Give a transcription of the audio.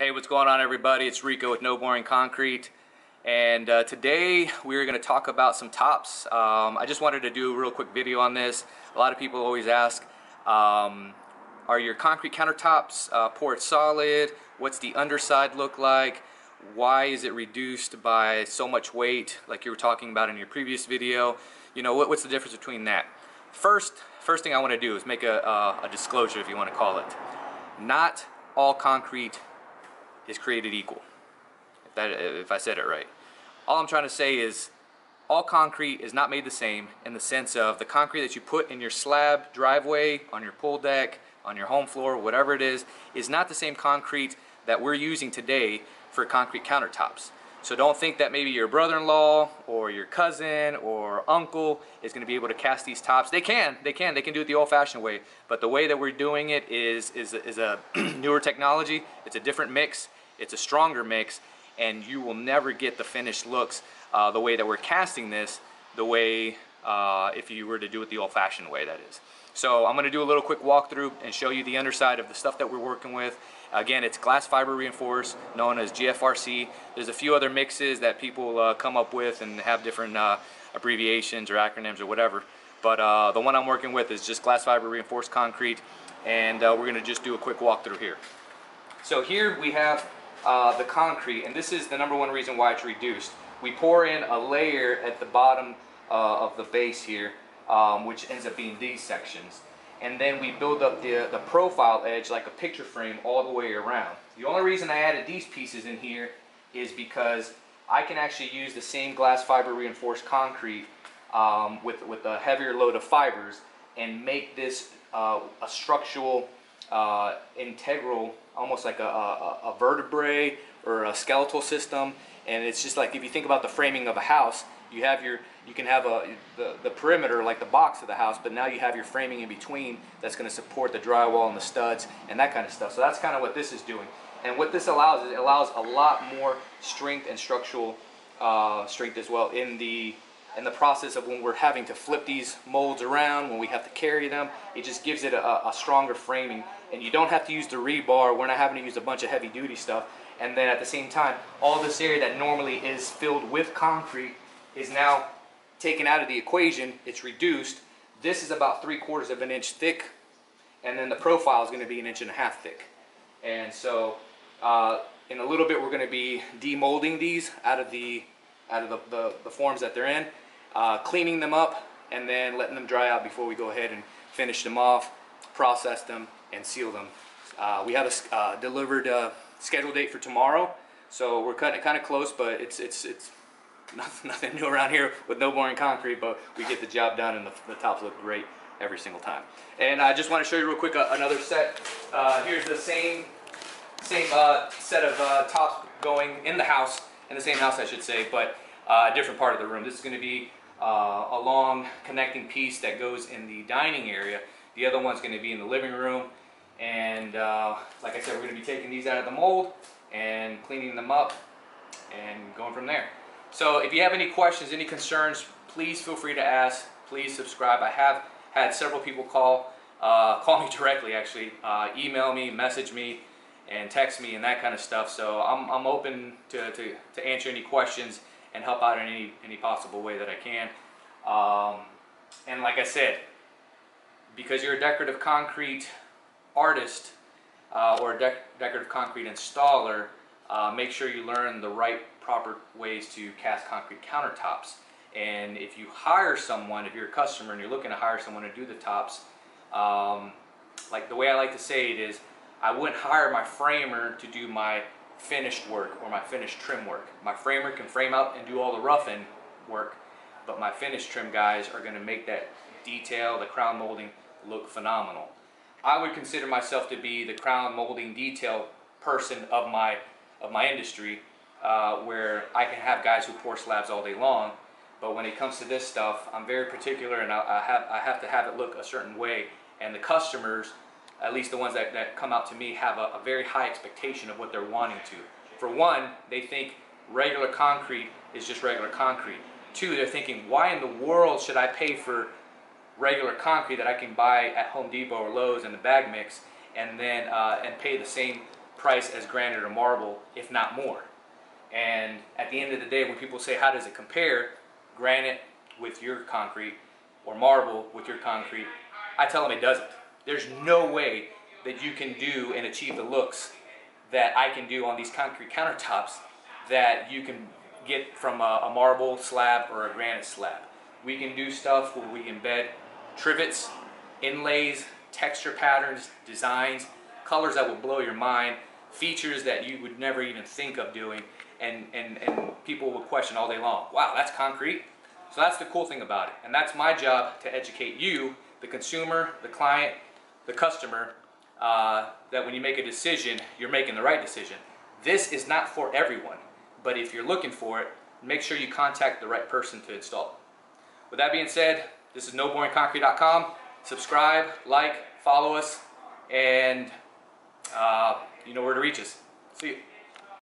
Hey, what's going on, everybody? It's Rico with No Boring Concrete, and uh, today we're going to talk about some tops. Um, I just wanted to do a real quick video on this. A lot of people always ask, um, are your concrete countertops uh, poured solid? What's the underside look like? Why is it reduced by so much weight, like you were talking about in your previous video? You know, what, what's the difference between that? First, first thing I want to do is make a, uh, a disclosure, if you want to call it. Not all concrete is created equal. If, that, if I said it right. All I'm trying to say is all concrete is not made the same in the sense of the concrete that you put in your slab, driveway, on your pool deck, on your home floor, whatever it is, is not the same concrete that we're using today for concrete countertops. So don't think that maybe your brother-in-law or your cousin or uncle is going to be able to cast these tops. They can, they can, they can do it the old-fashioned way. But the way that we're doing it is is is a newer technology. It's a different mix. It's a stronger mix, and you will never get the finished looks uh, the way that we're casting this, the way uh, if you were to do it the old-fashioned way, that is. So I'm going to do a little quick walkthrough and show you the underside of the stuff that we're working with. Again, it's glass fiber reinforced, known as GFRC. There's a few other mixes that people uh, come up with and have different uh, abbreviations or acronyms or whatever. But uh, the one I'm working with is just glass fiber reinforced concrete, and uh, we're going to just do a quick walkthrough here. So here we have uh, the concrete, and this is the number one reason why it's reduced. We pour in a layer at the bottom uh, of the base here, um, which ends up being these sections. And then we build up the, the profile edge like a picture frame all the way around. The only reason I added these pieces in here is because I can actually use the same glass fiber reinforced concrete um, with, with a heavier load of fibers and make this uh, a structural uh, integral, almost like a, a, a vertebrae or a skeletal system. And it's just like if you think about the framing of a house, you have your you can have a the, the perimeter like the box of the house but now you have your framing in between that's going to support the drywall and the studs and that kind of stuff so that's kind of what this is doing and what this allows is it allows a lot more strength and structural uh, strength as well in the in the process of when we're having to flip these molds around when we have to carry them it just gives it a, a stronger framing and you don't have to use the rebar we're not having to use a bunch of heavy duty stuff and then at the same time all this area that normally is filled with concrete is now taken out of the equation. It's reduced. This is about three quarters of an inch thick, and then the profile is going to be an inch and a half thick. And so uh, in a little bit, we're going to be demolding these out of the out of the, the, the forms that they're in, uh, cleaning them up, and then letting them dry out before we go ahead and finish them off, process them, and seal them. Uh, we have a uh, delivered uh, schedule date for tomorrow, so we're cutting it kind of close, but it's it's it's nothing, nothing new around here with no boring concrete, but we get the job done and the, the tops look great every single time. And I just want to show you real quick uh, another set. Uh, here's the same same uh, set of tops going in the house, in the same house I should say, but uh, a different part of the room. This is going to be uh, a long connecting piece that goes in the dining area. The other one's going to be in the living room. And like I said, we're going to be taking these out of the mold and cleaning them up and going from there. So if you have any questions, any concerns, please feel free to ask. Please subscribe. I have had several people call, uh, call me directly actually, uh, email me, message me, and text me and that kind of stuff. So I'm, I'm open to, to, to answer any questions and help out in any, any possible way that I can. Um, and like I said, because you're a decorative concrete artist uh, or a dec decorative concrete installer, uh, make sure you learn the right proper ways to cast concrete countertops. And if you hire someone, if you're a customer and you're looking to hire someone to do the tops, um, like the way I like to say it is, I wouldn't hire my framer to do my finished work or my finished trim work. My framer can frame out and do all the roughing work, but my finished trim guys are going to make that detail, the crown molding, look phenomenal. I would consider myself to be the crown molding detail person of my of my industry uh, where I can have guys who pour slabs all day long, but when it comes to this stuff, I'm very particular and I, I, have, I have to have it look a certain way. And the customers, at least the ones that, that come out to me, have a, a very high expectation of what they're wanting to. For one, they think regular concrete is just regular concrete. Two, they're thinking, why in the world should I pay for regular concrete that I can buy at Home Depot or Lowe's in the bag mix and then uh, and pay the same price as granite or marble, if not more. And at the end of the day, when people say, how does it compare granite with your concrete or marble with your concrete, I tell them it doesn't. There's no way that you can do and achieve the looks that I can do on these concrete countertops that you can get from a, a marble slab or a granite slab. We can do stuff where we embed trivets, inlays, texture patterns, designs, colors that will blow your mind, features that you would never even think of doing, and, and, and people will question all day long, wow, that's concrete? So that's the cool thing about it. And that's my job to educate you, the consumer, the client, the customer, uh, that when you make a decision, you're making the right decision. This is not for everyone, but if you're looking for it, make sure you contact the right person to install. With that being said, this is noboringconcrete.com. Subscribe, like, follow us, and uh, you know where to reach us. See you.